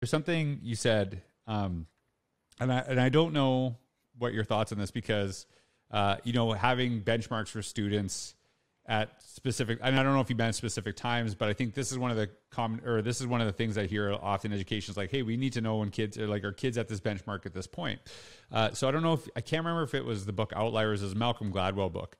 there's something you said, um, and I and I don't know what your thoughts on this because uh, you know having benchmarks for students at specific and I don't know if you meant specific times, but I think this is one of the common or this is one of the things I hear often in education is like, hey, we need to know when kids are like are kids at this benchmark at this point. Uh, so I don't know if I can't remember if it was the book Outliers is Malcolm Gladwell book.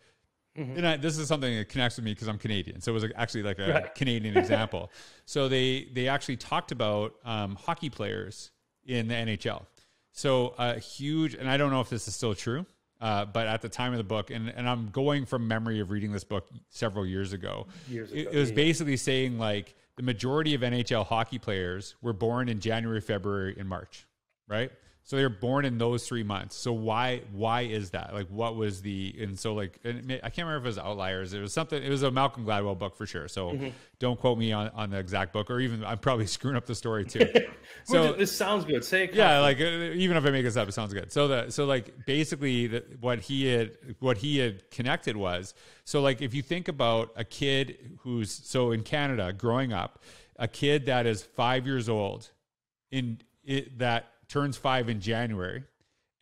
Mm-hmm. And I, this is something that connects with me because I'm Canadian, so it was actually like a right. Canadian example. so they they actually talked about um, hockey players in the NHL. So a huge, and I don't know if this is still true, uh, but at the time of the book, and, and I'm going from memory of reading this book several years ago. Years ago, it, it was yeah. basically saying like the majority of NHL hockey players were born in January, February, and March, right? So they're born in those three months. So why why is that? Like, what was the and so like and I can't remember if it was Outliers. It was something. It was a Malcolm Gladwell book for sure. So mm-hmm. don't quote me on, on the exact book, or even I'm probably screwing up the story too. so this sounds good. Say it. Yeah, like uh, even if I make this up, it sounds good. So the so like basically the, what he had what he had connected was so like if you think about a kid who's so in Canada growing up, a kid that is five years old in it, that turns five in January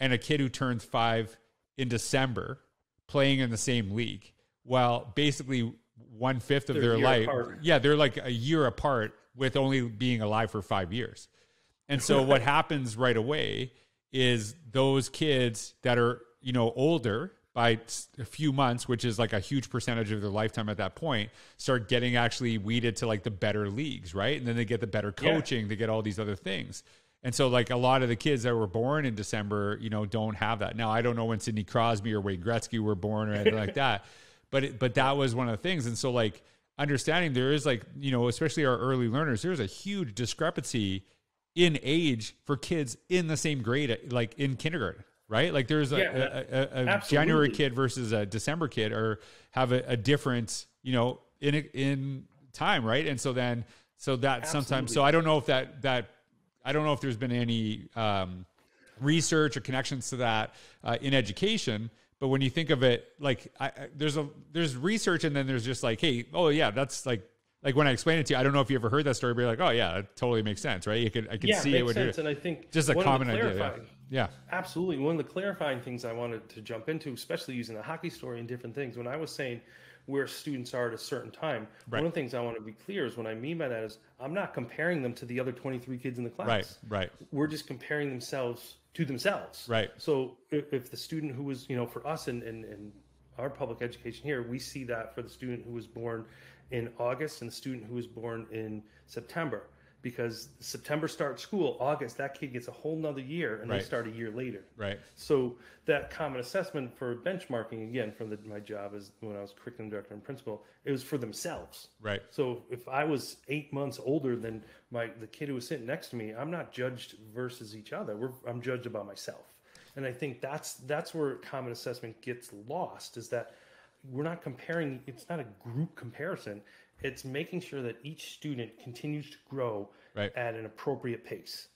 and a kid who turns five in December playing in the same league. Well, basically one fifth of they're their life. Apart. Yeah, they're like a year apart with only being alive for five years. And so what happens right away is those kids that are, you know, older by a few months, which is like a huge percentage of their lifetime at that point, start getting actually weeded to like the better leagues, right? And then they get the better coaching, yeah. they get all these other things. And so, like a lot of the kids that were born in December, you know, don't have that. Now, I don't know when Sidney Crosby or Wayne Gretzky were born or anything like that, but it, but that was one of the things. And so, like understanding there is like you know, especially our early learners, there's a huge discrepancy in age for kids in the same grade, like in kindergarten. Right, like there's a, yeah, a, a, a January kid versus a December kid, or have a, a difference, you know, in in time, right? And so then, so that Absolutely. sometimes, so I don't know if that that I don't know if there's been any um, research or connections to that uh, in education. But when you think of it, like I, I, there's a there's research, and then there's just like, hey, oh yeah, that's like like when I explain it to you, I don't know if you ever heard that story, but you're like, oh yeah, it totally makes sense, right? You could I can yeah, see it. Makes sense, and I think just a common idea. Yeah. Yeah, absolutely. One of the clarifying things I wanted to jump into, especially using the hockey story and different things, when I was saying where students are at a certain time. Right. One of the things I want to be clear is what I mean by that is I'm not comparing them to the other 23 kids in the class. Right, right. We're just comparing themselves to themselves. Right. So if, if the student who was, you know, for us in, in, in our public education here, we see that for the student who was born in August and the student who was born in September because September starts school, August that kid gets a whole nother year, and right. they start a year later. Right. So that common assessment for benchmarking again from the, my job as when I was curriculum director and principal, it was for themselves. Right. So if I was eight months older than my the kid who was sitting next to me, I'm not judged versus each other. We're, I'm judged about myself, and I think that's that's where common assessment gets lost. Is that we're not comparing. It's not a group comparison it's making sure that each student continues to grow right. at an appropriate pace.